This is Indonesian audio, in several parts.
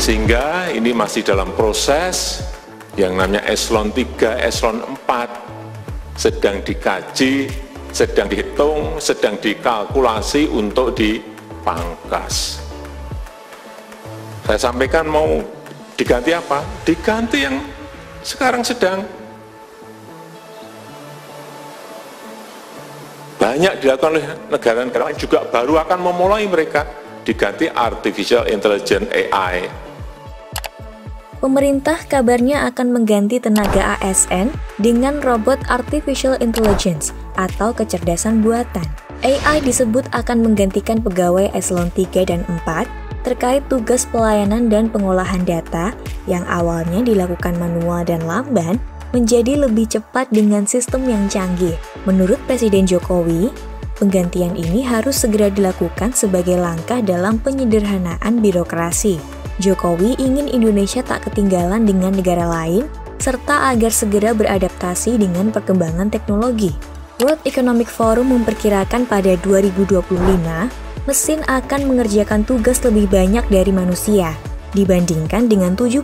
Sehingga ini masih dalam proses yang namanya eselon 3, eselon 4 sedang dikaji, sedang dihitung, sedang dikalkulasi untuk dipangkas. Saya sampaikan mau diganti apa? Diganti yang sekarang sedang banyak dilakukan oleh negara-negara lain juga baru akan memulai mereka diganti artificial intelligence AI. Pemerintah kabarnya akan mengganti tenaga ASN dengan robot artificial intelligence atau kecerdasan buatan. AI disebut akan menggantikan pegawai eselon 3 dan 4 terkait tugas pelayanan dan pengolahan data yang awalnya dilakukan manual dan lamban menjadi lebih cepat dengan sistem yang canggih. Menurut Presiden Jokowi, penggantian ini harus segera dilakukan sebagai langkah dalam penyederhanaan birokrasi. Jokowi ingin Indonesia tak ketinggalan dengan negara lain, serta agar segera beradaptasi dengan perkembangan teknologi. World Economic Forum memperkirakan pada 2025, mesin akan mengerjakan tugas lebih banyak dari manusia, dibandingkan dengan 71%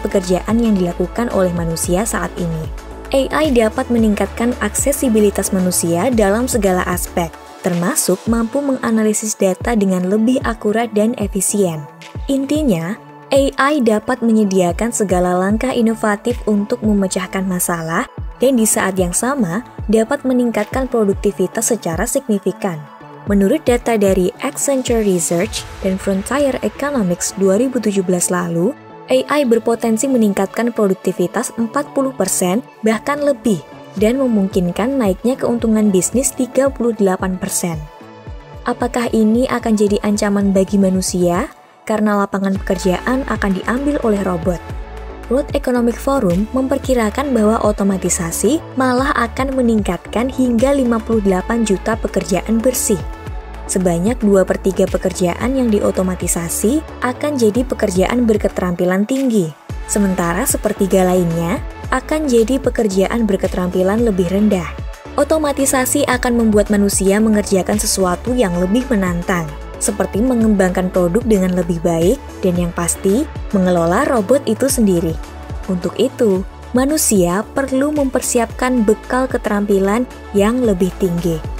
pekerjaan yang dilakukan oleh manusia saat ini. AI dapat meningkatkan aksesibilitas manusia dalam segala aspek, termasuk mampu menganalisis data dengan lebih akurat dan efisien. Intinya, AI dapat menyediakan segala langkah inovatif untuk memecahkan masalah dan di saat yang sama dapat meningkatkan produktivitas secara signifikan. Menurut data dari Accenture Research dan Frontier Economics 2017 lalu, AI berpotensi meningkatkan produktivitas 40% bahkan lebih dan memungkinkan naiknya keuntungan bisnis 38%. Apakah ini akan jadi ancaman bagi manusia karena lapangan pekerjaan akan diambil oleh robot? World Economic Forum memperkirakan bahwa otomatisasi malah akan meningkatkan hingga 58 juta pekerjaan bersih. Sebanyak 2 per 3 pekerjaan yang diotomatisasi akan jadi pekerjaan berketerampilan tinggi, sementara sepertiga lainnya akan jadi pekerjaan berketerampilan lebih rendah. Otomatisasi akan membuat manusia mengerjakan sesuatu yang lebih menantang, seperti mengembangkan produk dengan lebih baik dan yang pasti mengelola robot itu sendiri. Untuk itu, manusia perlu mempersiapkan bekal keterampilan yang lebih tinggi.